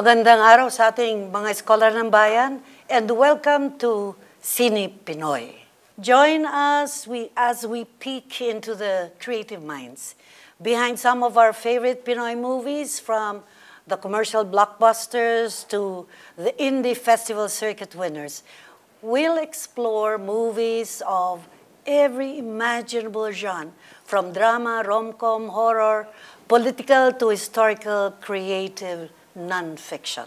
Magandang araw sa ating mga scholar ng bayan and welcome to Cine Pinoy. Join us we, as we peek into the creative minds behind some of our favorite Pinoy movies from the commercial blockbusters to the indie festival circuit winners. We'll explore movies of every imaginable genre, from drama, rom-com, horror, political to historical, creative, non-fiction.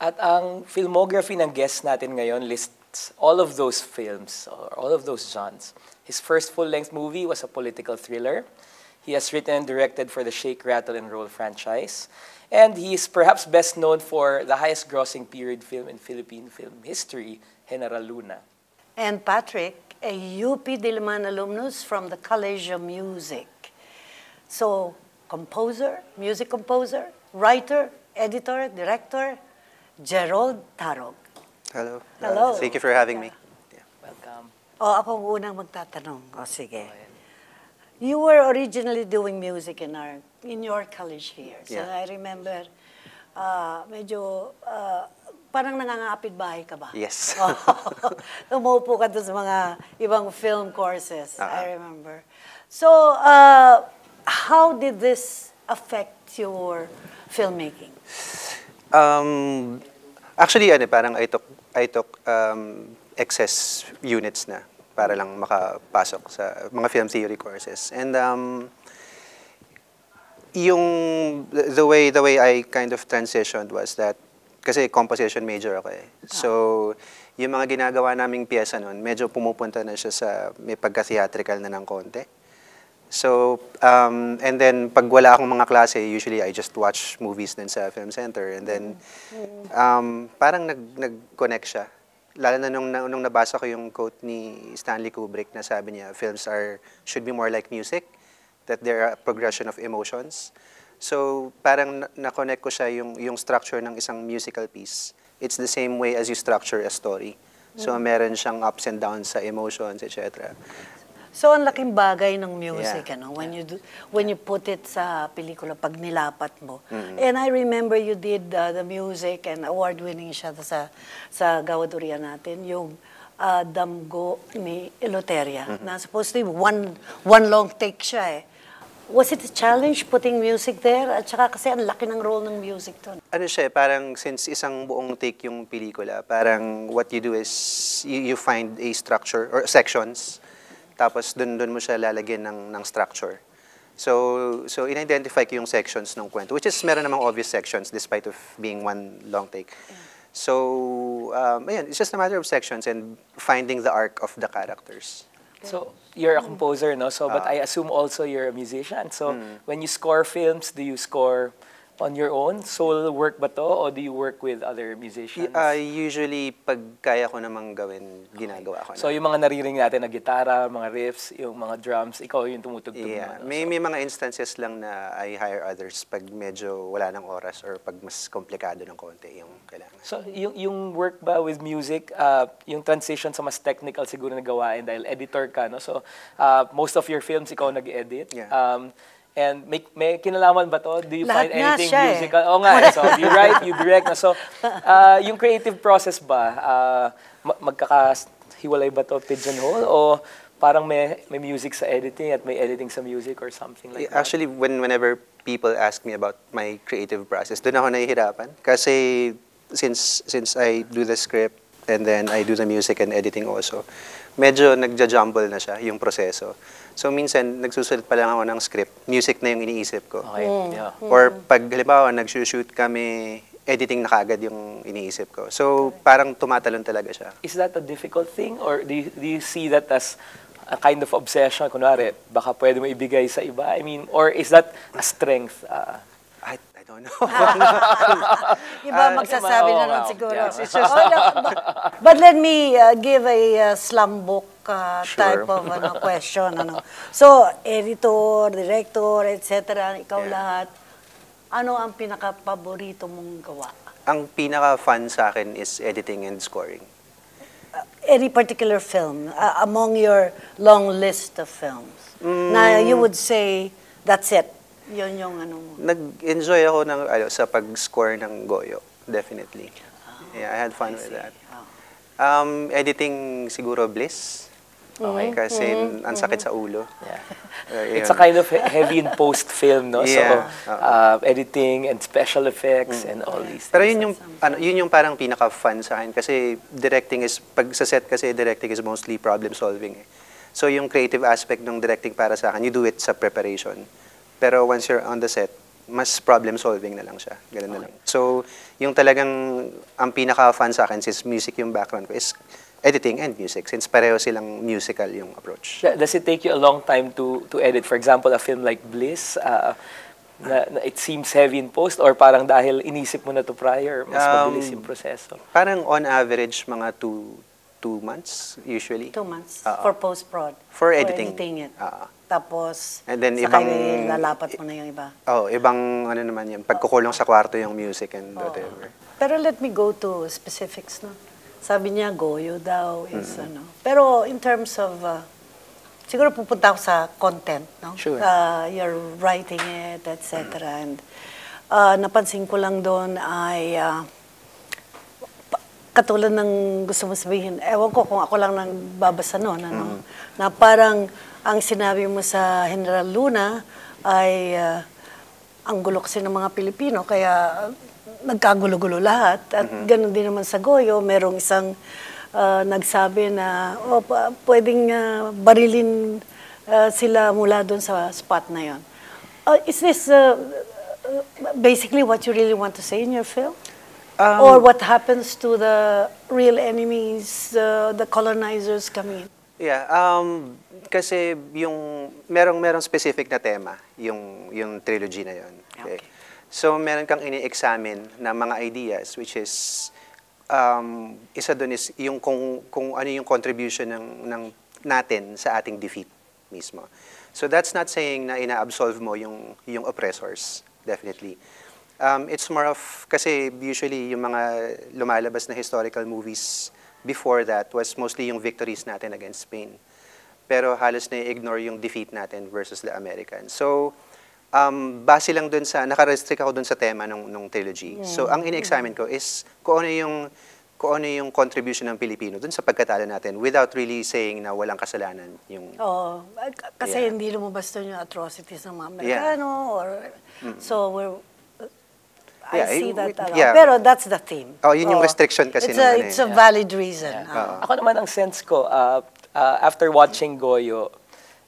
At ang filmography ng guest natin ngayon lists all of those films, or all of those genres. His first full-length movie was a political thriller. He has written and directed for the Shake, Rattle, and Roll franchise. And he is perhaps best known for the highest grossing period film in Philippine film history, General Luna. And Patrick, a UP Diliman alumnus from the College of Music. So, composer, music composer, writer, editor, director, Gerald Tarog. Hello. Uh, Hello. thank you for having me. Welcome. O, ako ang unang magtatanong. O, sige. You were originally doing music in our in your college years. Yeah. And I remember, uh, medyo, uh, parang nangangapit bahay ka ba? Yes. Umupo ka doon sa mga ibang film courses, Ah. I remember. So, uh, how did this affect your filmmaking? Um, actually, ano, parang I took, I took um, excess units na para lang makapasok sa mga film theory courses. And um, yung the way the way I kind of transitioned was that kasi composition major ako eh. So, yung mga ginagawa naming piyesa noon, medyo pumupunta na siya sa may pagka-theatrical na ng konti. So, um, and then pag wala akong mga klase, usually I just watch movies din sa film center. And then, um, parang nag, nag-connect siya. Lalo na nung, nung nabasa ko yung quote ni Stanley Kubrick na sabi niya, films are, should be more like music, that they're a progression of emotions. So, parang na- na-connect ko siya yung, yung structure ng isang musical piece. It's the same way as you structure a story. So, meron siyang ups and downs sa emotions, etc. So, ang laking bagay ng music, Yeah. ano, when you do, when you put it sa pelikula, pag nilapat mo. And I remember you did uh, the music and award-winning siya sa, sa gawaduria natin, yung uh, Damgo ni Eloteria, na supposed to be one, one long take siya eh. Was it a challenge putting music there? At saka kasi ang laki ng role ng music doon. ano siya, eh, parang since isang buong take yung pelikula, parang what you do is you, you find a structure or sections, tapos dun dun mo siya lalagyan ng, ng structure. So, so in-identify ko yung sections ng kwento, which is meron namang obvious sections despite of being one long take. So, um, ayan, it's just a matter of sections and finding the arc of the characters. So, you're a composer, no? So, but Ah. I assume also you're a musician. So, when you score films, do you score on your own? Solo work ba to? Or do you work with other musicians? Uh, usually, pag kaya ko namang gawin, ginagawa ko na. so, yung mga naririnig natin na gitara, mga riffs, yung mga drums, ikaw yung tumutugtog. Yeah, no? may, So, may mga instances lang na I hire others pag medyo wala ng oras or pag mas komplikado ng konti yung kailangan. So, yung, yung work ba with music, uh, yung transition sa mas technical siguro na gawain dahil editor ka, no? So, uh, most of your films ikaw nag-edit. Yeah. Um, and may, may kinalaman ba to? Do you Lahat find anything siya eh. musical? Oo nga, eh. so you write, you direct. So, uh, yung creative process ba, uh, ma- magkakahiwalay ba to pigeonhole? O parang may, may music sa editing at may editing sa music or something like that? Actually, when whenever people ask me about my creative process, doon ako nahihirapan. Kasi since since I do the script and then I do the music and editing also, medyo nagja-jumble na siya yung proseso. So minsan, nagsusulat pa lang ako ng script, music na yung iniisip ko. Okay, yeah. Or pag halimbawa nag-shoot kami, editing na kagad yung iniisip ko. So parang tumatalon talaga siya. Is that a difficult thing or do you, do you see that as a kind of obsession? Kunwari, baka pwede mo ibigay sa iba? I mean, or is that a strength? Uh, I, I don't know. Iba Ah, magsasabi oo na nun siguro. Yeah. Oh, no, but, but let me uh, give a uh, slam book uh, Sure. type of ano, question. Ano. So, editor, director, etc., ikaw Yeah. lahat, ano ang pinaka-paborito mong gawa? Ang pinaka-fun sa akin is editing and scoring. Any particular film uh, among your long list of films na you would say, that's it. Yun yung ano mo. Nag-enjoy ako ng, ano, sa pag-score ng Goyo. Definitely. Yeah, I had fun with that. Oh. Um, editing siguro Bliss. Okay. Kasi ang sakit sa ulo. Yeah. Uh, It's a kind of he- heavy in post film, no? Yeah. So, uh, editing and special effects and all these Pero yun yung, ano, yun yung parang pinaka-fun sa akin. Kasi directing is, pag sa set kasi directing is mostly problem solving eh. So yung creative aspect ng directing para sa akin, you do it sa preparation. Pero once you're on the set, mas problem solving na lang siya. Ganun na lang. So yung talagang, ang pinaka-fun sa akin, since music yung background ko, is editing and music. Since pareho silang musical yung approach. Does it take you a long time to to edit? For example, a film like Bliss, uh, na, na it seems heavy in post or parang dahil inisip mo na to prior, mas Um, mabilis yung proseso? Parang on average, mga two, two months usually. Two months Oo. for post-prod. For editing. it. Oo. Tapos, And then ibang- lalapat mo na yung iba. Oh, ibang ano naman yun, pagkukulong sa kwarto yung music and whatever. Pero let me go to specifics, no? Sabi niya, Goyo daw is ano. Pero in terms of, uh, siguro pupunta ako sa content, no? Sure. Uh, you're writing it, etc. And uh, napansin ko lang doon ay, uh, katulad ng gusto mo sabihin, ewan ko kung ako lang nang babasa noon, ano? Na parang ang sinabi mo sa General Luna ay uh, ang gulo kasi ng mga Pilipino, kaya nagkagulo-gulo lahat. At ganun din naman sa Goyo, merong isang uh, nagsabi na oh, pa- pwedeng uh, barilin uh, sila mula doon sa spot na yon. Uh, is this uh, basically what you really want to say in your film? Um, Or what happens to the real enemies, uh, the colonizers coming in? Yeah, um, kasi yung merong merong specific na tema, yung yung trilogy na yon. Okay. So meron kang ini-examine na mga ideas which is um, isa doon is yung kung kung ano yung contribution ng ng natin sa ating defeat mismo. So that's not saying na ina-absolve mo yung yung oppressors, definitely. Um, it's more of, kasi usually yung mga lumalabas na historical movies before that was mostly yung victories natin against Spain. Pero halos na-ignore yung defeat natin versus the Americans. So, um, base lang dun sa, nakarestrict ako dun sa tema nung, nung trilogy. So, ang ini-examine ko is kung ano yung kung ano yung contribution ng Pilipino dun sa pagkatalo natin without really saying na walang kasalanan yung Oo. kasi Yeah. hindi lumabas doon yung atrocities ng mga Yeah. Amerikano. Or, So, we're, I Yeah, see it- that a lot. yeah. Pero that's the theme. Oh, yun yung Oo. restriction kasi It's a, ano it's eh. a valid reason. Yeah. Oo. Ako naman ang sense ko, uh, uh, after watching Goyo,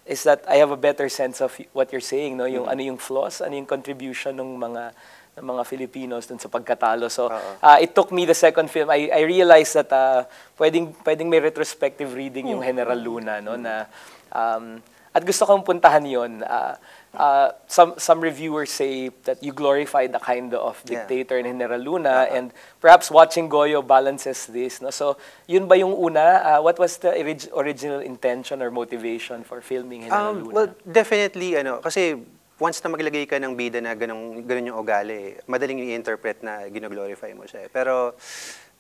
is that I have a better sense of what you're saying, no? Yung ano yung flaws, ano yung contribution ng mga ng mga Filipinos dun sa pagkatalo. So, uh, it took me the second film. I, I realized that uh, pwedeng, pwedeng may retrospective reading yung General Luna, no? Na, um, at gusto kong puntahan yon. Uh, uh, some, some reviewers say that you glorify the kind of Yeah. dictator in General Luna and perhaps watching Goyo balances this. No? So, yun ba yung una? Uh, what was the orig- original intention or motivation for filming General Um, Luna? well, definitely, ano, kasi once na maglagay ka ng bida na ganun, ganun yung ugali, madaling i-interpret na ginoglorify mo siya. eh. Pero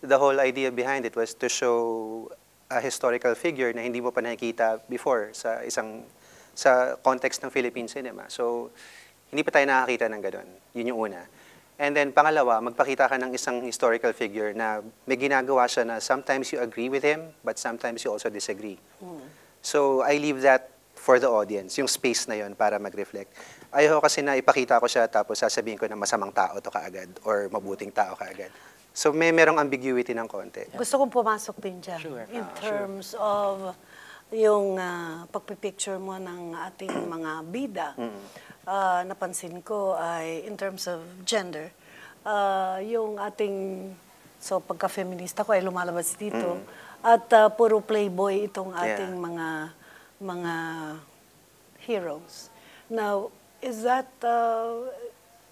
the whole idea behind it was to show a historical figure na hindi mo pa nakikita before sa isang sa context ng Philippine cinema. So, hindi pa tayo nakakita ng ganun. Yun yung una. And then, pangalawa, magpakita ka ng isang historical figure na may ginagawa siya na sometimes you agree with him, but sometimes you also disagree. So, I leave that for the audience, yung space na yon para mag-reflect. Ayoko kasi na ipakita ko siya tapos sasabihin ko na masamang tao to kaagad or mabuting tao kaagad. So, may merong ambiguity ng konti. Gusto kong pumasok din dyan. Sure. In Ah, terms of yung uh, pagpipicture mo ng ating mga bida. Ah, napansin ko ay in terms of gender, ah, yung ating, so pagka-feminista ko ay lumalabas dito, at ah, puro playboy itong Yeah. ating mga mga heroes. Now, is that uh,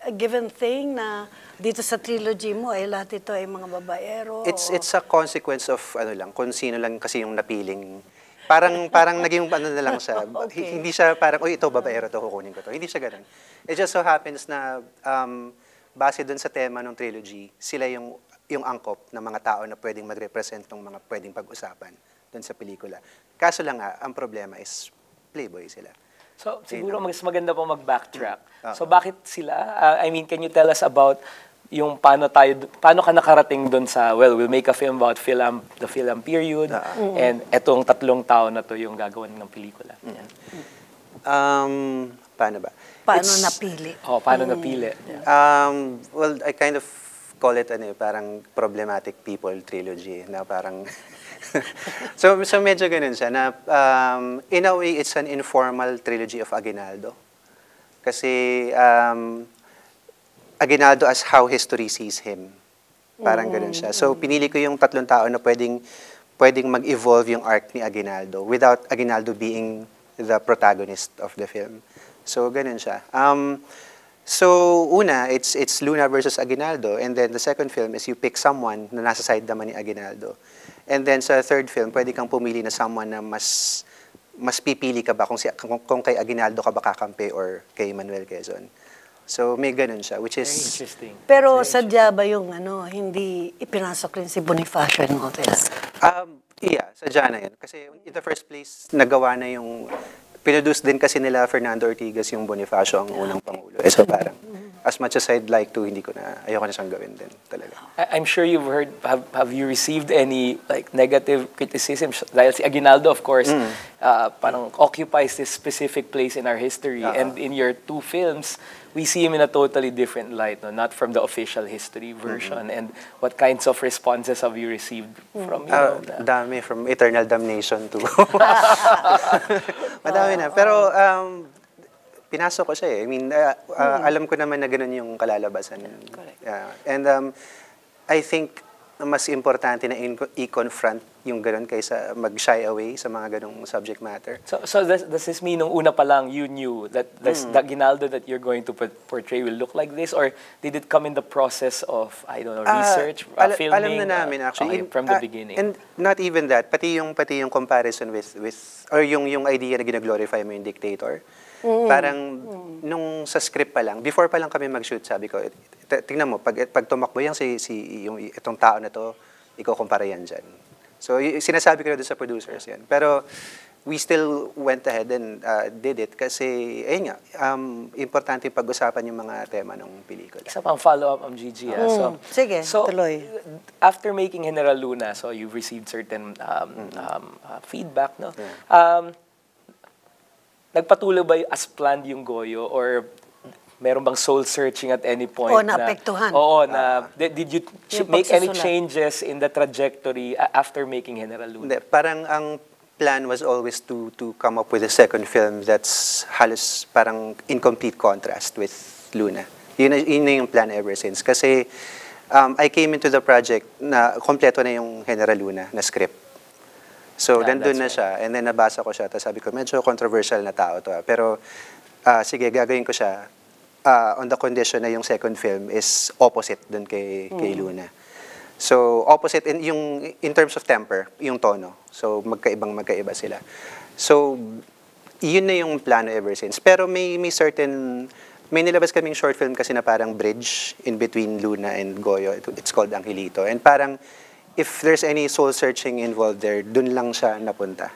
a given thing na dito sa trilogy mo ay lahat ito ay mga babaero? It's o- it's a consequence of ano lang, kung sino lang kasi yung napiling. Parang parang naging ano na lang siya. Okay. Hindi siya parang, "Uy, ito babaero to, kukunin ko to." Hindi siya ganun. It just so happens na um, base dun sa tema ng trilogy, sila yung yung angkop ng mga tao na pwedeng mag-represent ng mga pwedeng pag-usapan dun sa pelikula. Kaso lang nga, ang problema is playboy sila. So, siguro mas maganda po mag-backtrack. Ah. So, bakit sila? Uh, I mean, can you tell us about yung paano tayo, paano ka nakarating doon sa, well, we'll make a film about film, the film period, Ah. and etong tatlong taon na to yung gagawan ng pelikula. Yan. Um, paano ba? Paano It's- napili? Oh, paano napili? Yeah. Um, well, I kind of call it ano, eh, parang problematic people trilogy na parang so so medyo ganun siya na um, in a way it's an informal trilogy of Aguinaldo. Kasi um, Aguinaldo as how history sees him. Parang ganun siya. So pinili ko yung tatlong tao na pwedeng pwedeng mag-evolve yung arc ni Aguinaldo without Aguinaldo being the protagonist of the film. So ganun siya. Um, So, una, it's it's Luna versus Aguinaldo. And then the second film is you pick someone na nasa side naman ni Aguinaldo. And then sa third film, pwede kang pumili na someone na mas mas pipili ka ba kung, si, kung, kung kay Aguinaldo ka ba kakampi or kay Manuel Quezon. So, may ganun siya, which Very is... interesting. Pero sadya ba yung ano, hindi ipinasok rin si Bonifacio in all this? Um, yeah, sadya na yun. Kasi in the first place, nagawa na yung... Pinuduce din kasi nila Fernando Ortigas yung Bonifacio ang unang pangulo. Eh, so parang, as much as I'd like to, hindi ko na, ayoko na siyang gawin din talaga. I- I'm sure you've heard, have, have you received any like negative criticism? Dahil si Aguinaldo, of course, Mm. Uh, parang occupies this specific place in our history. Oo. And in your two films, we see him in a totally different light, no? not from the official history version. And what kinds of responses have you received from, you Ah, know, the- dami from eternal damnation to madami na pero um, pinasok ko siya eh I mean uh, uh, alam ko naman na ganun yung kalalabasan correct. Yeah. and um, I think mas importante na i-confront yung ganun kaysa mag-shy away sa mga ganung subject matter So, so does, does this mean nung una pa lang you knew that this, Mm. the Aguinaldo that you're going to portray will look like this? Or did it come in the process of, I don't know, Ah, research, uh, ala- filming? Alam na namin uh, actually. okay, In- from the ah, beginning. And not even that, pati yung pati yung comparison with with or yung yung idea na gina-glorify mo yung dictator. Parang nung sa script pa lang, before pa lang kami mag-shoot, sabi ko, "T- tingnan mo, pag pag tumakbo yan si si yung itong tao na to, iko kumpara yan diyan. So y- sinasabi ko na doon sa producers yan. Pero we still went ahead and uh, did it kasi ayun nga, um, importante pag-usapan yung mga tema ng pelikula. Isa pang follow-up on Gigi. ah. So, Mm, sige, so, tuloy. After making General Luna, so you've received certain um, um, uh, feedback, no? Yeah. Um, nagpatuloy ba as planned yung Goyo or meron bang soul searching at any point? O, naapektuhan. Na, oo, na, did, did you ch- make any changes in the trajectory after making General Luna? Hindi, parang ang plan was always to to come up with a second film that's halos parang in complete contrast with Luna. Yun, na- yun na yung plan ever since. Kasi um, I came into the project na kompleto na yung General Luna na script. So, Ah, nandun na siya. And then, nabasa ko siya. Tapos sabi ko, medyo controversial na tao to. ah. Pero, ah, sige, gagawin ko siya ah, on the condition na yung second film is opposite dun kay, kay Luna. So, opposite in, yung, in terms of temper, yung tono. So, magkaibang magkaiba sila. So, yun na yung plano ever since. Pero may, may certain, may nilabas kaming short film kasi na parang bridge in between Luna and Goyo. It- It's called Angelito. And parang, if there's any soul searching involved there, dun lang siya napunta.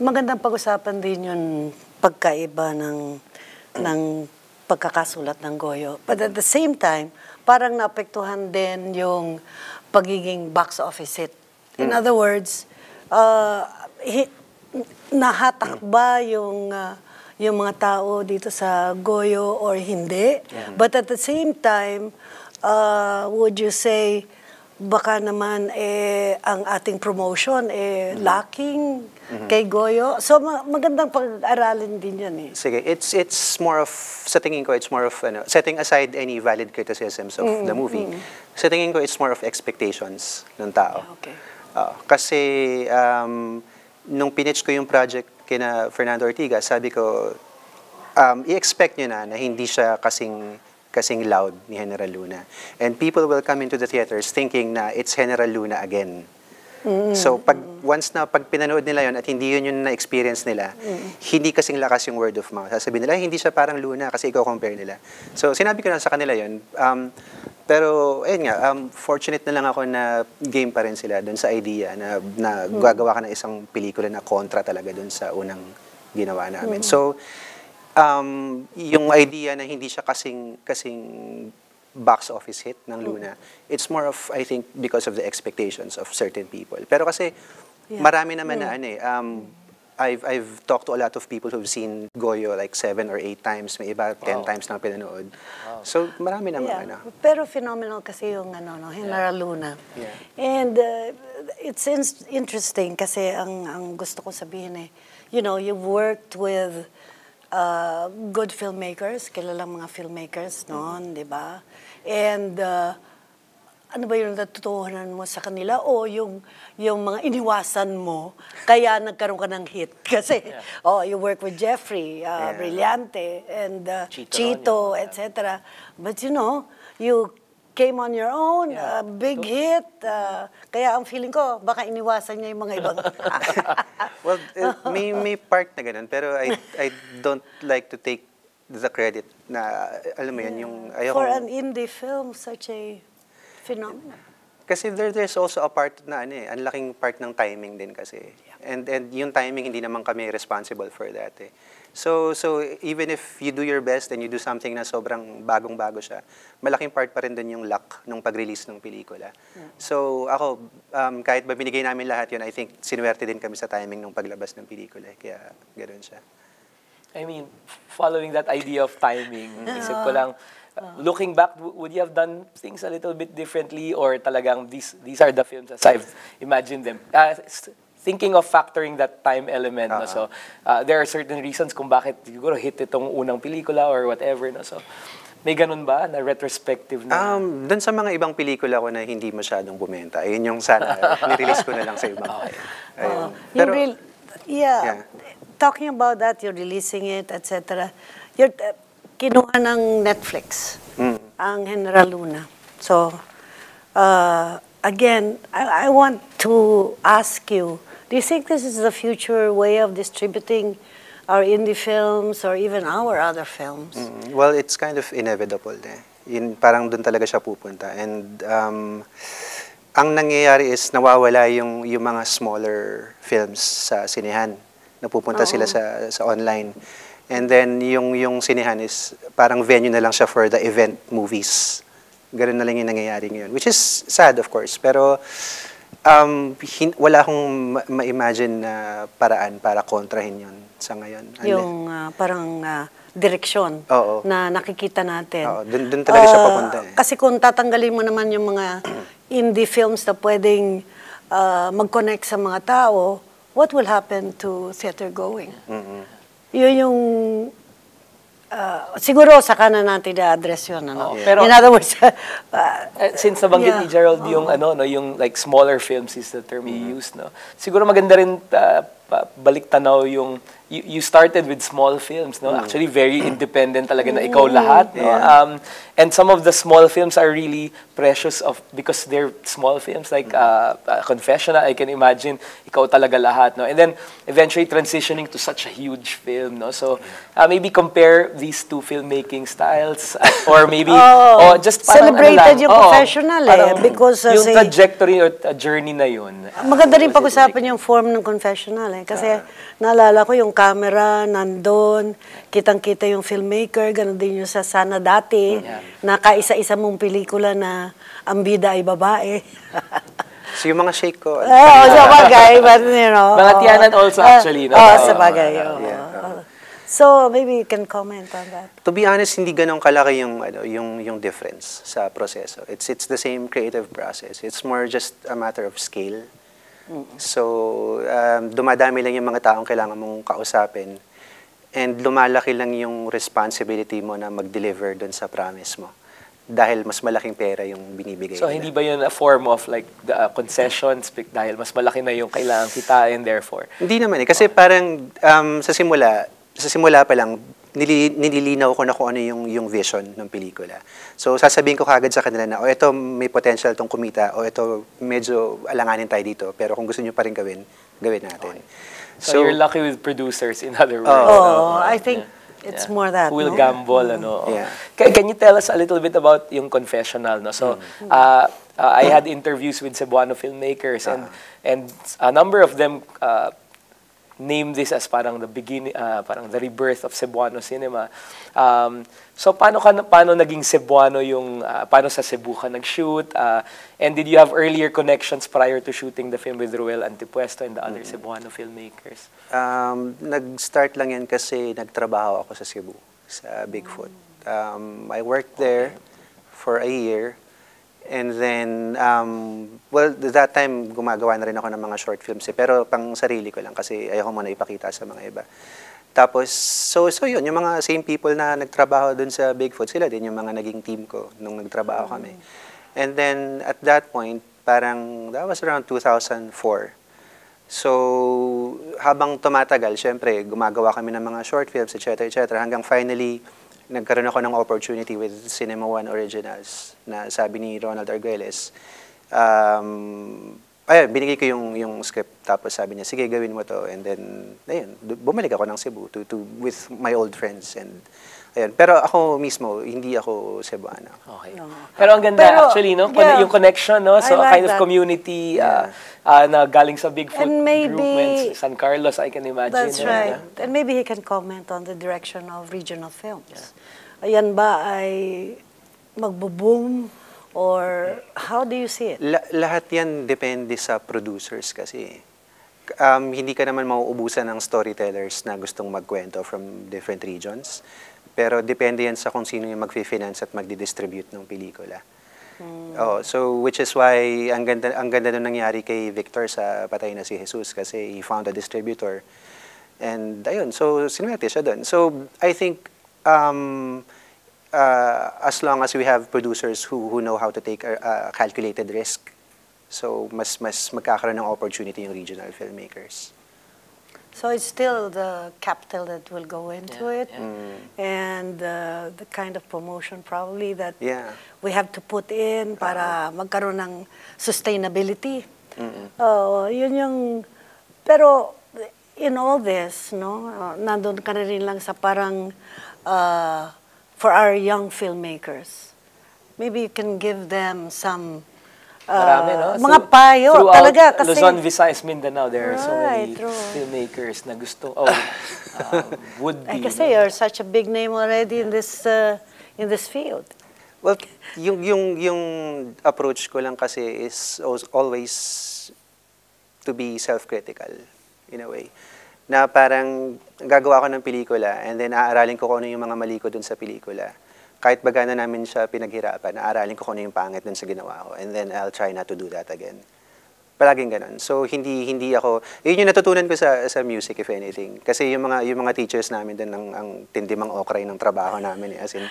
Magandang pag-usapan din yung pagkaiba ng, ng pagkakasulat ng Goyo. But at the same time, parang naapektuhan din yung pagiging box office hit. In other words, uh, hi- nahatak ba yung uh, yung mga tao dito sa Goyo or hindi? But at the same time, uh, would you say baka naman eh ang ating promotion eh lacking kay Goyo. So ma- magandang pag-aralin din 'yan eh. Sige, it's it's more of sa tingin ko it's more of ano, setting aside any valid criticisms of the movie. Sa tingin ko it's more of expectations ng tao. Okay. Oo. kasi um, nung pinitch ko yung project kina Fernando Ortigas, sabi ko um, i-expect nyo na na hindi siya kasing kasing loud ni General Luna. And people will come into the theaters thinking na it's General Luna again. So pag once na pag pinanood nila yon at hindi yun yung na-experience nila, hindi kasing lakas yung word of mouth. Sasabihin nila, "Ay, hindi siya parang Luna kasi ikaw compare nila. So sinabi ko na sa kanila yon. Um, pero ayun nga, um, fortunate na lang ako na game pa rin sila doon sa idea na, na gagawa ka ng isang pelikula na kontra talaga doon sa unang ginawa namin. So, um, yung idea na hindi siya kasing, kasing box office hit ng Luna, it's more of, I think, because of the expectations of certain people. Pero kasi, Yeah. marami naman na ano eh, um, I've, I've talked to a lot of people who've seen Goyo like seven or eight times, may iba ten Wow. times na pinanood. So, marami naman Yeah. ano. Pero phenomenal kasi yung ano, no, General Luna. Yeah. And uh, it's in- interesting kasi ang, ang gusto ko sabihin eh, you know, you've worked with uh, good filmmakers, kilalang mga filmmakers noon, di ba? And uh, ano ba yung natutuhanan mo sa kanila o yung yung mga iniwasan mo kaya nagkaroon ka ng hit kasi oh you work with Jeffrey uh, Yeah. Brillante and uh, Chito Chito, yeah. etc. But you know, you came on your own, Yeah. a big hit. uh, kaya ang feeling ko, baka iniwasan niya yung mga ibang. Well, uh, may, may part na ganun, pero I, I don't like to take the credit na, alam mo yun, yung, ayoko, For an indie film, such a phenomenon. kasi there, there's also a part na ano eh, ang laking part ng timing din kasi. And, and yung timing, hindi naman kami responsible for that eh. So, so even if you do your best and you do something na sobrang bagong-bago siya, malaking part pa rin dun yung luck nung pag-release ng pelikula. So ako, um, kahit ba binigay namin lahat yun, I think sinuwerte din kami sa timing nung paglabas ng pelikula. eh. Kaya ganoon siya. I mean, following that idea of timing, isip ko lang, uh, looking back, would you have done things a little bit differently or talagang these these are the films as I've imagined them? Uh, thinking of factoring that time element, no? so uh, there are certain reasons kung bakit siguro hit itong unang pelikula or whatever. No? So, may ganun ba na retrospective na? Um, dun sa mga ibang pelikula ko na hindi masyadong bumenta, yun yung sana, nirelease ko na lang sa ibang. Ayun. You real, yeah, Yeah. Talking about that, you're releasing it, etc. You're uh, kinuha ng Netflix Mm. ang General Luna. So, uh, again, I, I want to ask you, do you think this is the future way of distributing our indie films or even our other films? Mm, Well, it's kind of inevitable. Eh. Yun, parang doon talaga siya pupunta. And um, ang nangyayari is nawawala yung, yung mga smaller films sa sinehan. Napupunta sila sa, sa online. And then yung, yung sinehan is parang venue na lang siya for the event movies. Ganun na lang yung nangyayari ngayon. Which is sad, of course. Pero um, hin- wala akong ma- ma-imagine na paraan para kontrahin yun sa ngayon. Unle- Yung uh, parang uh, direksyon Oo. na nakikita natin. Oo, dun- dun talaga siya Ah, papunta eh. Kasi kung tatanggalin mo naman yung mga indie films na pwedeng ah, mag-connect sa mga tao, what will happen to theater going? Yun yung ah, siguro saka na natin na-address yun. Ano? Oo, pero- In other words, Eh, since nabanggit Yeah. ni Gerald yung ano no yung like smaller films is the term he used no siguro maganda rin uh, balik tanaw yung you, you started with small films no? Actually very independent talaga na ikaw lahat no? Yeah. um and some of the small films are really precious of because they're small films like uh, uh, Confessional I can imagine ikaw talaga lahat no? And then eventually transitioning to such a huge film no? So uh, maybe compare these two filmmaking styles uh, or maybe Oh, oh, just parang ano celebrated lang, yung oo, professional eh, because as yung a- trajectory or uh, journey na yun. Maganda rin pag-usapan yung form ng confessional eh. Kasi naalala ko yung camera nandun, kitang-kita yung filmmaker, ganun din yung sa Sana Dati, Yeah. na kaisa-isa mong pelikula na ang bida ay babae. So yung mga shake ko, Oo, sa bagay, but you know. Mga oo. tiyanan also Ah, actually, no? Oo, Oo, sa bagay. oo, oo. yeah. So, maybe you can comment on that. to be honest, hindi ganun kalaki yung ano, yung yung difference sa proseso. It's it's the same creative process. It's more just a matter of scale. So, um, dumadami lang yung mga taong kailangan mong kausapin and lumalaki lang yung responsibility mo na mag-deliver dun sa promise mo. Dahil mas malaking pera yung binibigay So nila. hindi ba yun a form of like the uh, concessions dahil mas malaki na yung kailangan kitain therefore? Hindi naman eh. Kasi parang um, sa simula, sa simula pa lang, nili, nililinaw ko na kung ano yung, yung vision ng pelikula. So sasabihin ko kagad sa kanila na, o ito may potential tong kumita, o ito medyo alanganin tayo dito, pero kung gusto nyo pa rin gawin, gawin natin. So, you're lucky with producers in other words. Oh, no? I think Yeah. it's Yeah. more that, will no? gamble, ano. Yeah. Can, can you tell us a little bit about yung confessional, no? So, Mm. uh, uh, I had interviews with Cebuano filmmakers and Ah. and a number of them uh, name this as parang the beginning, ah, parang the rebirth of Cebuano cinema. Um, so paano ka paano naging Cebuano yung ah, paano sa Cebu ka nag-shoot? Ah, and did you have earlier connections prior to shooting the film with Ruel Antipuesto and the other Cebuano filmmakers? Um, nag-start lang yan kasi nagtrabaho ako sa Cebu, sa Bigfoot. Um, I worked there for a year. And then, um, well, that time, gumagawa na rin ako ng mga short films eh, pero pang sarili ko lang kasi ayoko muna ipakita sa mga iba. Tapos, so, so yun, yung mga same people na nagtrabaho dun sa Bigfoot, sila din yung mga naging team ko nung nagtrabaho kami. And then, at that point, parang, that was around 2004. So, habang tumatagal, syempre, gumagawa kami ng mga short films, etc., etc., hanggang finally, nagkaroon ako ng opportunity with Cinema One Originals na sabi ni Ronald Arguelles, um, ayun, binigay ko yung, yung script, tapos sabi niya, sige, gawin mo to. And then, ayun, bumalik ako ng Cebu to, to, with my old friends. And, ayun. Pero ako mismo, hindi ako Cebuano. Okay. No. Pero ang ganda Pero, actually, no? yeah. yung connection, no? So, I a like kind of that. community Yeah. uh, uh, na galing sa Bigfoot And maybe- group, San Carlos, I can imagine. That's no? right. Yeah. And maybe he can comment on the direction of regional films. Ayan ba ay magbo-boom or how do you see it? La- lahat yan depende sa producers kasi. Um, hindi ka naman mauubusan ng storytellers na gustong magkwento from different regions. Pero depende yan sa kung sino yung mag-finance at magdi-distribute ng pelikula. Oh, so which is why ang ganda ang ganda nung nangyari kay Victor sa Patay na si Jesus kasi he found a distributor. And ayun, so sinuwerte siya doon. So I think um, uh, as long as we have producers who who know how to take a, a calculated risk, so mas mas magkakaroon ng opportunity yung regional filmmakers. So it's still the capital that will go into Yeah, it yeah. Mm. and uh, the kind of promotion probably that Yeah. we have to put in para magkaroon ng sustainability. Mm-mm. Oo, yun yung, pero in all this, no, uh, nandun ka na rin lang sa parang, uh, for our young filmmakers, maybe you can give them some, uh, Marami, no? mga Through- payo talaga. Kasi, Luzon, Visayas, Mindanao, there are so many true. filmmakers na gusto, oh, um, would be. ay, kasi no? you're such a big name already in this, uh, in this field. Well, yung yung yung approach ko lang kasi is al- always to be self-critical in a way. Na parang gagawa ko ng pelikula and then aaralin ko kung ano yung mga mali ko dun sa pelikula. Kahit baga na namin siya pinaghirapan, aaralin ko kung ano yung pangit dun sa ginawa ko. And then I'll try not to do that again. Palaging ganun. So hindi hindi ako yun yung natutunan ko sa sa music if anything. Kasi yung mga yung mga teachers namin din ang ang tindi mang okray ng trabaho namin eh. as in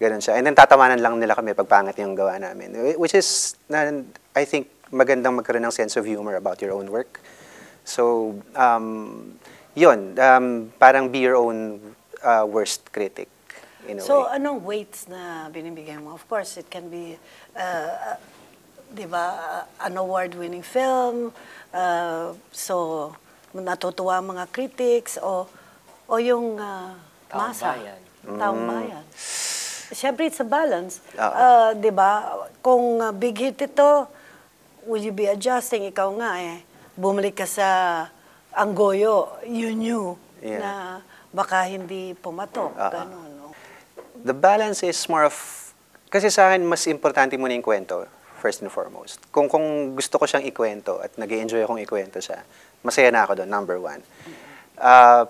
ganun siya. And then tatawanan lang nila kami pag pangit yung gawa namin. Which is I think magandang magkaroon ng sense of humor about your own work. So um yun, um, parang be your own uh, worst critic in a So, way. anong weights na binibigyan mo? Of course, it can be, uh, di ba, uh, an award-winning film, uh, so natutuwa ang mga critics, o, o yung uh, Taong masa. bayan. Taong bayan. Siyempre, it's a balance. Uh, di ba, kung uh, big hit ito, will you be adjusting? Ikaw nga eh, bumalik ka sa Anggoyo, you knew Yeah. na baka hindi pumatok. Oo. Ganun, no? The balance is more of, kasi sa akin, mas importante muna yung kwento, first and foremost. Kung, kung gusto ko siyang ikwento at nag enjoy akong ikwento siya, masaya na ako doon, number one. Ah,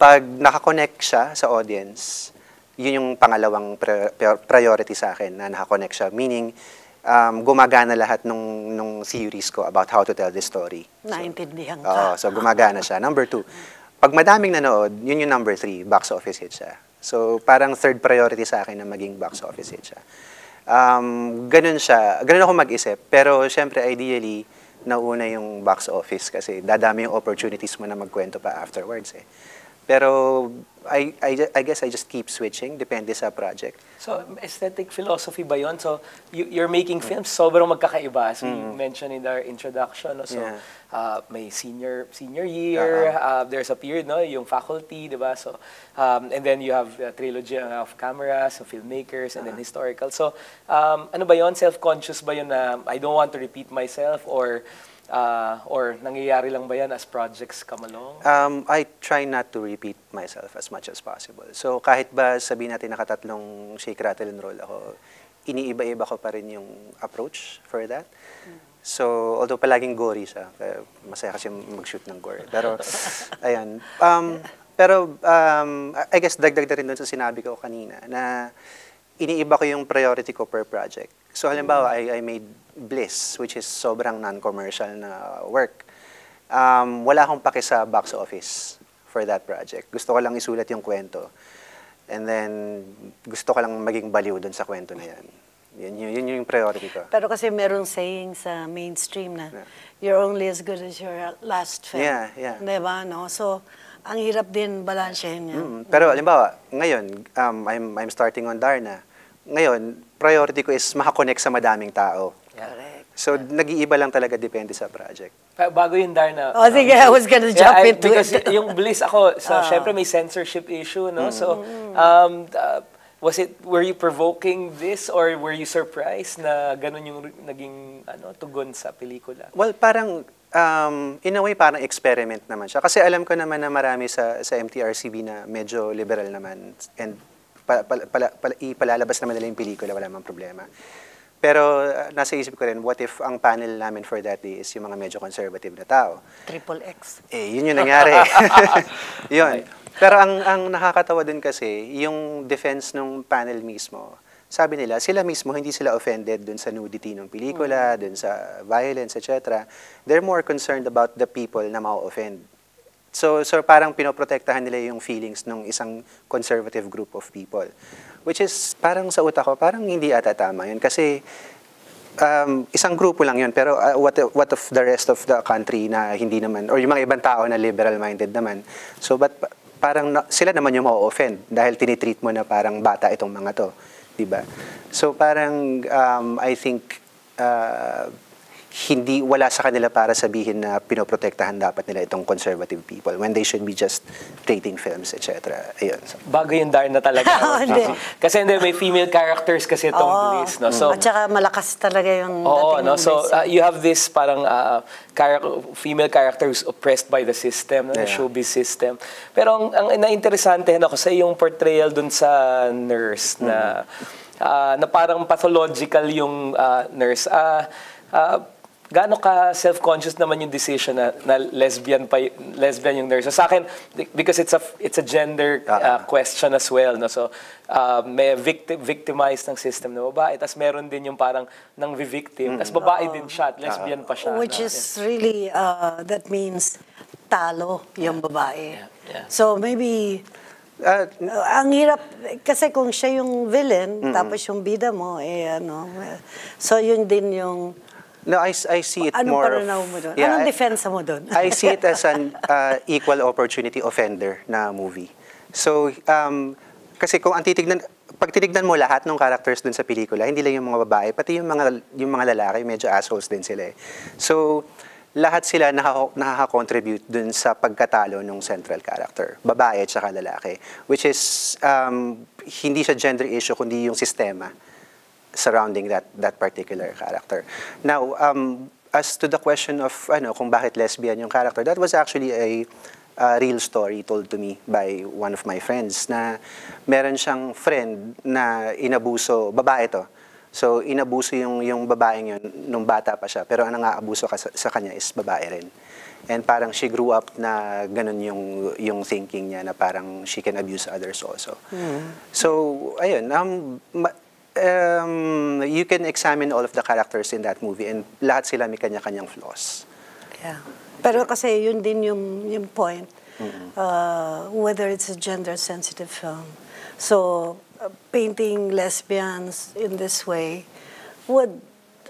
pag nakakonect siya sa audience, yun yung pangalawang pri- pri- priority sa akin na nakakonect siya. Meaning, um, gumagana lahat nung, nung theories ko about how to tell this story. Naintindihan Oo, ka. so gumagana siya. Number two, pag madaming nanood, yun yung number three, box office hit siya. So parang third priority sa akin na maging box office hit siya. Um, ganun siya, ganun ako mag-isip. Pero syempre, ideally, nauna yung box office kasi dadami yung opportunities mo na magkwento pa afterwards eh. Pero I, I, I guess I just keep switching, depende sa project. So, aesthetic philosophy ba yun? So, you, you're making films, sobrang magkakaiba. As we mentioned in our introduction. No? So, Yeah. uh, may senior senior year, uh, there's a period, no? yung faculty, di ba? So, um, and then you have a trilogy of cameras, of filmmakers, and then historical. So, um, ano ba yun? Self-conscious ba yun na I don't want to repeat myself? Or Ah, or nangyayari lang ba yan as projects come along? Um, I try not to repeat myself as much as possible. So kahit ba sabihin natin nakatatlong shake, rattle, and roll ako, iniiba-iba ko pa rin yung approach for that. So, although palaging gory siya, masaya kasi mag-shoot ng gore. Pero, ayan. Um, pero, um, I guess dagdag na rin doon sa sinabi ko kanina na iniiba ko yung priority ko per project. So, halimbawa, I, I made Bliss, which is sobrang non-commercial na work. Um, wala akong pake sa box office for that project. Gusto ko lang isulat yung kwento. And then, gusto ko lang maging baliw doon sa kwento na yan. Yun, yun, yun yung priority ko. Pero kasi merong saying sa mainstream na Yeah. you're only as good as your last film. Yeah, yeah. Diba, no? So, ang hirap din balansyahin yan. Mm, pero halimbawa, ngayon, um, I'm, I'm starting on Darna. Ngayon, priority ko is makakonect sa madaming tao. Yeah. Correct. So, nag-iiba lang talaga depende sa project. Bago yung Darna. Oh, sige, I was gonna jump I- into because it. yung Bliss ako, so Ah. syempre may censorship issue, no? So, um, uh, was it, were you provoking this or were you surprised na ganun yung naging ano, tugon sa pelikula? Well, parang, um, in a way, parang experiment naman siya. Kasi alam ko naman na marami sa, sa MTRCB na medyo liberal naman and pa, pala, pala, pala, ipalalabas naman nila yung pelikula, wala mang problema. Pero uh, nasa isip ko rin, what if ang panel namin for that day is yung mga medyo conservative na tao? Triple X. Eh, yun yung nangyari. yun. Pero ang, ang nakakatawa din kasi, yung defense ng panel mismo, sabi nila, sila mismo hindi sila offended dun sa nudity ng pelikula, dun sa violence, etc. They're more concerned about the people na ma-offend. So, so parang pinoprotektahan nila yung feelings ng isang conservative group of people. Which is, parang sa utak ko, parang hindi ata tama yun. Kasi, um, isang grupo lang yun, pero uh, what, what of the rest of the country na hindi naman, or yung mga ibang tao na liberal-minded naman. So, but pa- parang na- sila naman yung ma-offend dahil tinitreat mo na parang bata itong mga to. di ba? So, parang, um, I think, uh, hindi wala sa kanila para sabihin na pinoprotektahan dapat nila itong conservative people when they should be just rating films, etc. Ayun. So, Bago yung Darna talaga. Hindi. kasi hindi, may female characters kasi itong Oo. Bliss, no? So, At saka malakas talaga yung Oo, dating no? So, uh, you have this parang uh, char- female character who's oppressed by the system, no? the Yeah. showbiz system. Pero ang, ang nainteresante ako sa yung portrayal dun sa nurse na uh, na parang pathological yung uh, nurse. Uh, uh, gaano ka self-conscious naman yung decision na, na lesbian pa lesbian yung nurse. So, sa akin because it's a it's a gender uh, Ah. question as well no so uh, may victim victimized ng system na babae tapos meron din yung parang nang victim tapos babae din siya at lesbian pa siya Which no? is really, uh, that means talo yung babae. Yeah, yeah. So maybe, uh, uh, ang hirap, kasi kung siya yung villain, tapos yung bida mo, eh ano, so yun din yung, no, I, I see it anong more of- pananaw mo doon? Yeah, anong defensa mo doon? I see it as an uh, equal opportunity offender na movie. So, um, kasi kung ang titignan, pag titignan mo lahat ng characters dun sa pelikula, hindi lang yung mga babae, pati yung mga, yung mga lalaki, medyo assholes din sila eh. So, lahat sila nakaka- nakaka-contribute dun sa pagkatalo ng central character, babae at saka lalaki. Which is, um, hindi siya gender issue, kundi yung sistema surrounding that that particular character. Now, um, as to the question of ano kung bakit lesbian yung character, that was actually a, a real story told to me by one of my friends na meron siyang friend na inabuso, babae to. So inabuso yung yung babaeng yun nung bata pa siya, pero ang nang-aabuso ka sa, sa kanya is babae rin. And parang she grew up na ganun yung yung thinking niya na parang she can abuse others also. So, ayun, um, um, you can examine all of the characters in that movie and lahat sila may kanya-kanyang flaws. Yeah. Pero kasi yun din yung, yung point, uh, whether it's a gender-sensitive film. So, uh, painting lesbians in this way would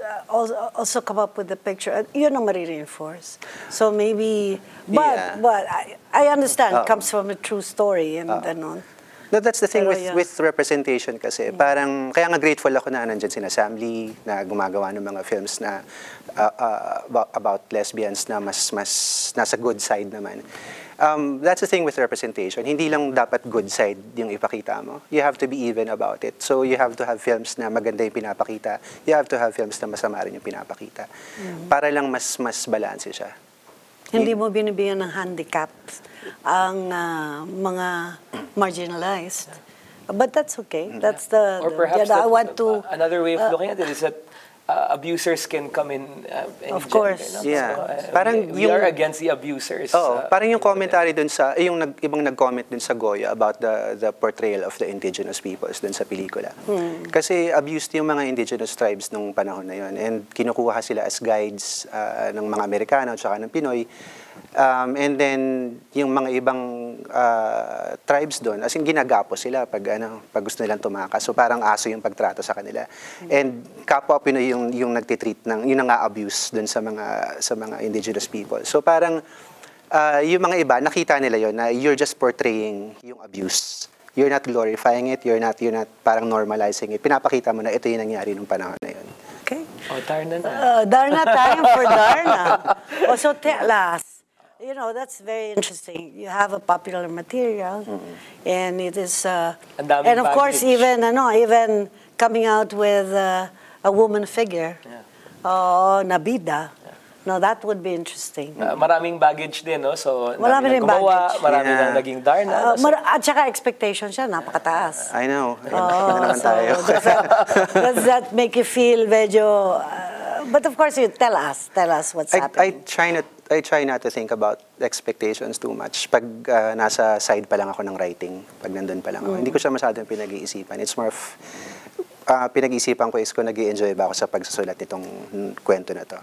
uh, also, also come up with the picture. Uh, yun ang marereinforce. So maybe, but, Yeah. but I, I understand, it Oo. comes from a true story and ganon. No, that's the thing Pero with yeah. with representation kasi. Parang kaya nga grateful ako na nandiyan sina Sam Lee na gumagawa ng mga films na uh, uh, about, about lesbians na mas mas nasa good side naman. um, that's the thing with representation. Hindi lang dapat good side yung ipakita mo. You have to be even about it. So you have to have films na maganda yung pinapakita. You have to have films na masama rin yung pinapakita. Para lang mas mas balanse siya. Hindi mo binibigyan ng handicaps ang ah, mga marginalized. But that's okay. That's the, Or the- perhaps yeah, I that- want to another way of uh, looking at it is that uh, abusers can come in uh, any Of course. gender, no? Yeah. So, uh, Parang we, we yung- are against the abusers. Oo, uh, parang yung commentary dun sa, eh, yung nag, ibang nag-comment dun sa Goya about the, the portrayal of the indigenous peoples dun sa pelikula. Kasi abused yung mga indigenous tribes nung panahon na yun. And kinukuha sila as guides ah, ng mga Amerikano at saka ng Pinoy. Um, and then, yung mga ibang ah, tribes doon, as in ginagapo sila pag, ano, pag gusto nilang tumakas. So parang aso yung pagtrato sa kanila. And kapwa Pinoy yung, yung nagtitreat ng, yung nang-abuse doon sa mga, sa mga indigenous people. So parang, ah, yung mga iba, nakita nila yon na you're just portraying yung abuse. You're not glorifying it, you're not, you're not parang normalizing it. Pinapakita mo na ito yung nangyari nung panahon na yun. Okay. Oh, Darna na. Uh, Darna time for Darna. Also tell us. You know, that's very interesting. You have a popular material, and it is, uh, and of course, even even ano, even coming out with uh, a woman figure, Yeah. oh, Nabida. No, that would be interesting. Uh, maraming baggage din, no? So, Marami dami rin nang gumawa, baggage. marami Yeah. nang naging Darna. Uh, no? So, mar- at saka expectation siya, napakataas. I know. Oh, so tayo. does that, does that make you feel medyo... uh, but of course, you tell us. Tell us what's I, I happening. try not I try not to think about expectations too much. Pag uh, nasa side pa lang ako ng writing, pag nandun pa lang ako, hindi ko siya masyadong pinag-iisipan. It's more of, uh, pinag-iisipan ko is kung nag enjoy ba ako sa pagsusulat nitong mm, kwento na to.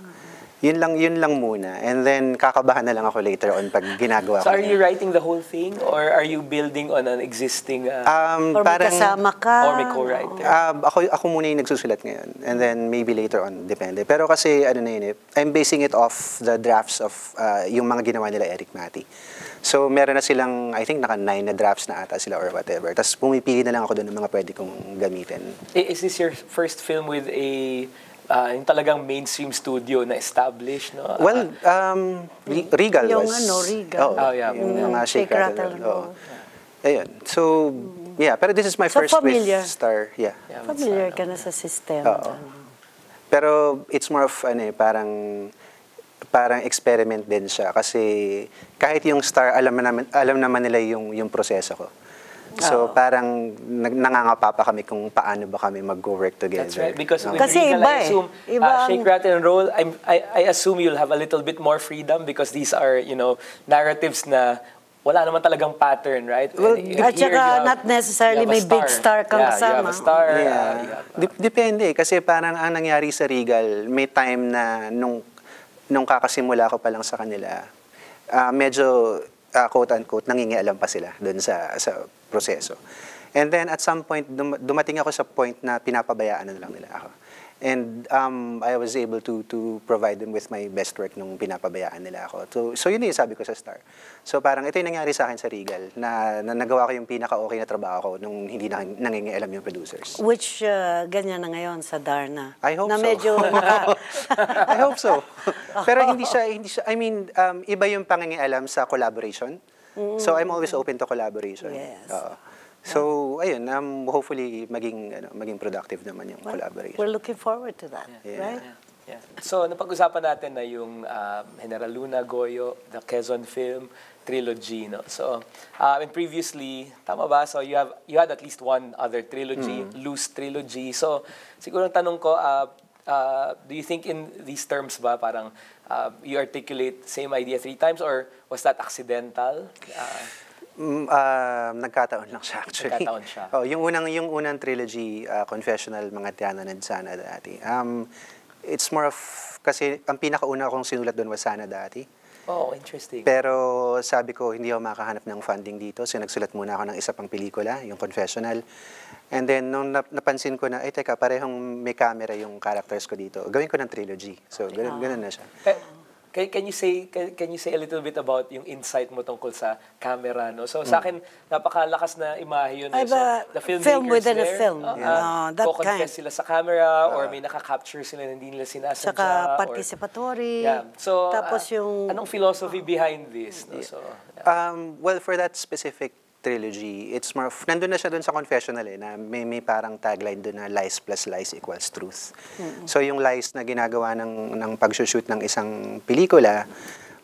Yun lang, yun lang muna. And then, kakabahan na lang ako later on pag ginagawa so ko. are na you writing the whole thing or are you building on an existing uh, Um, Or may kasama ka. or may co-writer? Um, ako, ako muna yung nagsusulat ngayon. And then maybe later on, depende. Pero kasi, ano na yun eh, I'm basing it off the drafts of uh, yung mga ginawa nila Eric Mati. So, meron na silang, I think, naka nine na drafts na ata sila or whatever. Tapos pumipili na lang ako doon ng mga pwede kong gamitin. Is this your first film with a uh, yung talagang mainstream studio na established, no? Well, um, Re- Regal Yung was... ano, Regal. Oo, Oh, yeah. Yung Mm, mga Shake, Shake, Rattle. Roll. Ayun. So, yeah. Pero this is my So, first familiar. with Star. Yeah. Yeah, Familiar Star, ka na sa system. Oo. Pero it's more of ano eh, parang parang experiment din siya kasi kahit yung star alam naman alam naman nila yung yung proseso ko. So Oo. parang nangangapa pa kami kung paano ba kami mag-work together. That's right. Because with Kasi Regal, iba I eh. assume, Iba uh, ang- Shake, Rattle, and Roll, I'm, I, I assume you'll have a little bit more freedom because these are, you know, narratives na wala naman talagang pattern, right? Well, And at saka have- not necessarily may big star kang yeah, You have kasama. a star. uh, Yeah. you have, uh, Dep- depende kasi parang ang nangyari sa Regal, may time na nung nung kakasimula ko pa lang sa kanila, ah, medyo ah, quote unquote nangingialam pa sila doon sa sa proseso. And then at some point dum- dumating ako sa point na pinapabayaan na lang nila ako. And um, I was able to to provide them with my best work nung pinapabayaan nila ako. So, so yun yung sabi ko sa Star. So parang ito yung nangyari sa akin sa Regal, na, na nagawa ko yung pinaka-okay na trabaho ko nung hindi na, nangingialam yung producers. Which uh, ganyan na ngayon sa Darna. I hope na so. medyo I hope so. Pero hindi siya, hindi siya, I mean, um, iba yung pangingialam sa collaboration. So I'm always open to collaboration. Yes. Oo. So, ayun, um, hopefully maging ano, maging productive naman yung collaboration. we're looking forward to that, Yeah. right? Yeah. So, napag-usapan natin na yung um, General Luna, Goyo, the Quezon Film trilogy, no? So, uh, and previously, tama ba? So, you have you had at least one other trilogy, Loose Trilogy. So, siguro ang tanong ko, uh, uh, do you think in these terms ba, parang uh, you articulate same idea three times or was that accidental? Uh, Mm, ah, nagkataon lang siya actually. Nagkataon siya. oh, yung unang yung unang trilogy ah, Confessional mga Tiana na sana dati. Um it's more of kasi ang pinakauna kong sinulat doon was sana dati. oh, interesting. Pero sabi ko, hindi ako makahanap ng funding dito. So nagsulat muna ako ng isa pang pelikula, yung Confessional. And then, nung nap- napansin ko na, eh teka, parehong may camera yung characters ko dito. Gawin ko ng trilogy. So, ganun, ganun na siya. Can, can you say can, can you say a little bit about yung insight mo tungkol sa camera no so sa akin napakalakas na imahe yun eh. Ay, so, the filmmakers film within a there, film. uh, Yeah. Oh, that kind. sila sa camera or may naka-capture sila na hindi nila sinasadya Saka or- participatory. yeah so Tapos ah, yung... anong philosophy behind this no so Um, well, for that specific trilogy, it's more of, nandun na siya dun sa confessional eh, na may, may parang tagline dun na lies plus lies equals truth. So yung lies na ginagawa ng, ng pag-shoot ng isang pelikula,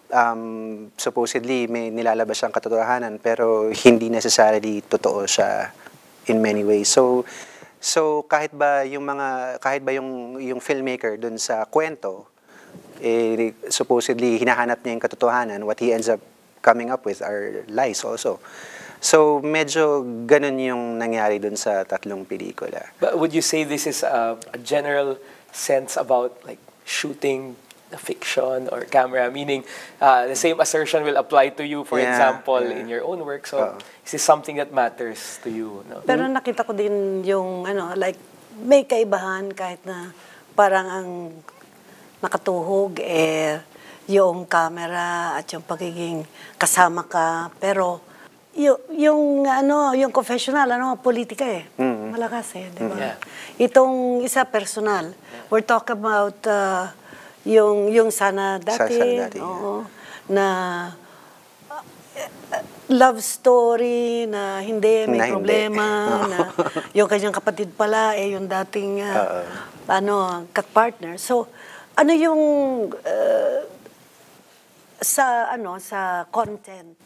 um, supposedly may nilalabas siyang katotohanan, pero hindi necessarily totoo siya in many ways. So, so kahit ba yung mga, kahit ba yung, yung filmmaker dun sa kwento, eh, supposedly hinahanap niya yung katotohanan, what he ends up coming up with are lies also. So, medyo ganun yung nangyari dun sa tatlong pelikula. But would you say this is a, a general sense about like shooting the fiction or camera? Meaning, uh, the same assertion will apply to you, for Yeah, example, yeah. in your own work. So, is this something that matters to you? No? Pero nakita ko din yung, ano, like, may kaibahan kahit na parang ang nakatuhog eh yung camera at yung pagiging kasama ka. Pero yung, yung ano, yung confessional, ano, politika eh. Mm. Malakas eh, di ba? Yeah. Itong isa personal. We're talking about uh, yung, yung sana dati. Sana Dati, yeah. oo, na uh, love story na hindi, may Na hindi. problema, na yung kanyang kapatid pala, eh, yung dating, uh, Oo. ano, partner So, ano yung, uh, sa, ano, sa content,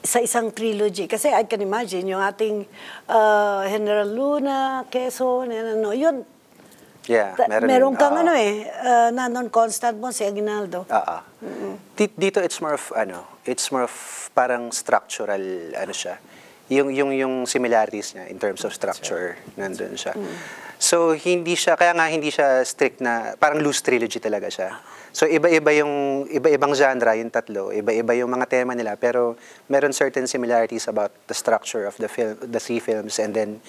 sa isang trilogy. Kasi I can imagine, yung ating uh, General Luna, Quezon, and ano, yun, Yeah, meron, meron kang oo. ano eh, uh, na non-constant mo, si Aguinaldo. Oo. Di- Dito it's more of ano, it's more of parang structural ano siya. Yung yung yung similarities niya in terms of structure nandun siya. So hindi siya kaya nga hindi siya strict na parang loose trilogy talaga siya. So iba-iba yung iba-ibang genre yung tatlo, iba-iba yung mga tema nila pero meron certain similarities about the structure of the film the three films and then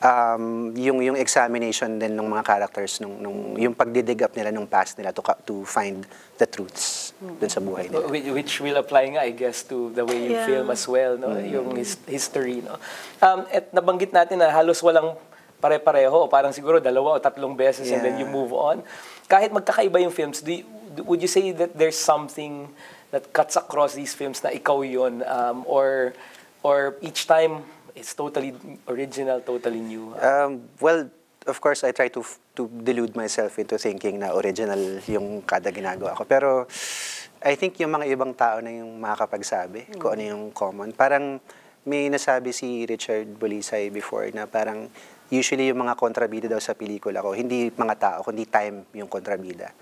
um, yung yung examination din ng mga characters nung nung yung pagdidig up nila nung past nila to to find the truths dun sa buhay nila. Which, which will apply nga, I guess, to the way you Yeah. film as well, no? Yung his- history, no? Um, at nabanggit natin na halos walang pare-pareho, parang siguro dalawa o tatlong beses and then you Yeah. move on. Kahit magkakaiba yung films, do you- would you say that there's something that cuts across these films na ikaw yun? Um, or, or each time, it's totally original, totally new? Um, well, of course, I try to to delude myself into thinking na original yung kada ginagawa ko. Pero I think yung mga ibang tao na yung makakapagsabi kung ano yung common. Parang may nasabi si Richard Bolisay before na parang usually yung mga kontrabida daw sa pelikula ko, hindi mga tao, kundi time yung kontrabida.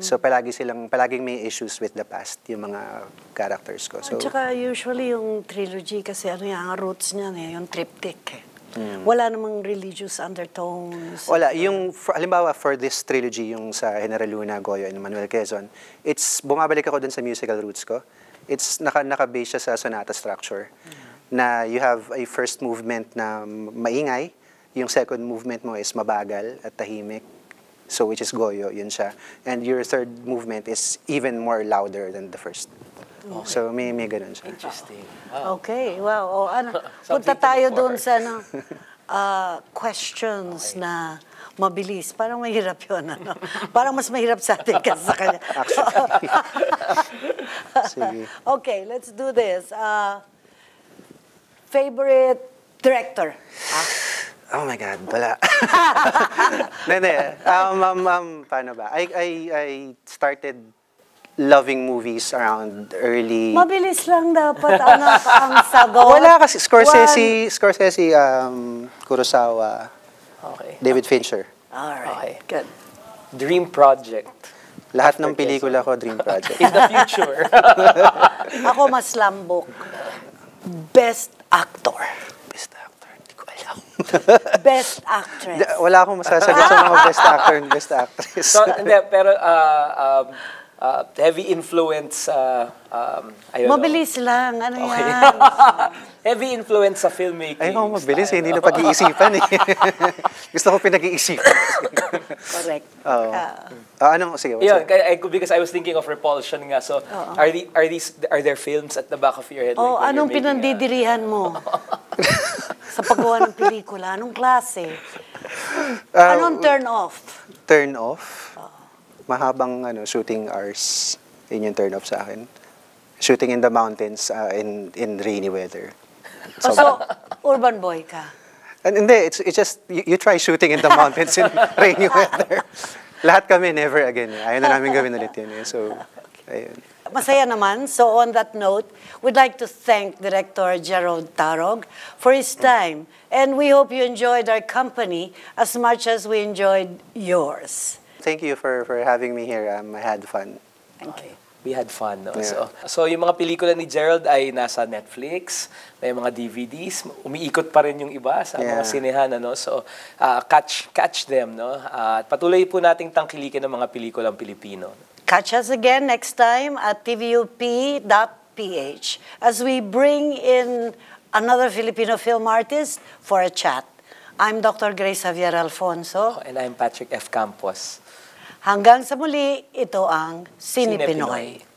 So palagi silang, palaging may issues with the past, yung mga characters ko. So, At saka usually yung trilogy kasi ano yan, ang roots niyan eh, yung triptych eh. Wala namang religious undertones. Hmm. Wala, yung, for, halimbawa for this trilogy, yung sa General Luna, Goyo, and Manuel Quezon, it's, bumabalik ako dun sa musical roots ko. It's, naka, naka-base siya sa sonata structure. Na you have a first movement na maingay, yung second movement mo is mabagal at tahimik. So, which is Goyo, yun siya. And your third movement is even more louder than the first. So, may, may ganun siya. Interesting. Okay, wow. O, ano, Something punta tayo doon sa ano, ah, questions na mabilis. Parang mahirap yun. Ano? Parang mas mahirap sa atin kasi sa kanya. Sige. okay, let's do this. Ah, favorite director? Oh my God, wala. Hindi, um, um, um, paano ba? I, I, I started loving movies around early... Mabilis lang dapat ano, ang sagot. Wala kasi, Scorsese, Scorsese, um, Kurosawa, Okay. David Fincher. All right, Okay. good. Dream project. Lahat ng pelikula ko, Dream Project. In the future. Ako mas lambok. Best actor. Best actress. Wala akong masasagot sa mga best actor and best actress. so, hindi, pero uh, um, uh, heavy influence sa, um, I don't know. Mabilis lang. Ano Okay. yan? heavy influence sa filmmaking. Ay, ako mabilis, eh, style. hindi na pag-iisipan eh. Gusto ko pinag-iisipan. Correct. Oo. Ah. Ah, ano, sige. what's kaya- I- because I was thinking of Repulsion nga. So, are, the, are these are there films at the back of your head? like oh, when anong pinandidirihan mo? sa paggawa ng pelikula? Anong klase? Ah, Anong turn off? turn off. Mahabang ano, shooting hours. Yun yung turn off sa akin. Shooting in the mountains uh, in in rainy weather. Oh, so, urban boy ka. And hindi, it's, it's just, you, you try shooting in the mountains in rainy weather. Lahat kami, never again. Ayaw na namin gawin ulit yun. eh. So, ayun. Masaya naman. So on that note, we'd like to thank Director Gerald Tarog for his time. And we hope you enjoyed our company as much as we enjoyed yours. Thank you for, for having me here. Um, I had fun. Okay. We had fun, no? Yeah. So, so, yung mga pelikula ni Gerald ay nasa Netflix, may mga DVDs, umiikot pa rin yung iba sa mga Yeah. sinehan, ano? So, ah, catch catch them, no? At patuloy po nating tangkilikin ng mga pelikulang Pilipino. Catch us again next time at tvup.ph as we bring in another Filipino film artist for a chat. I'm Dr. Grace Javier Alfonso. And I'm Patrick F. Campos. Hanggang sa muli, ito ang Sine. Pinoy.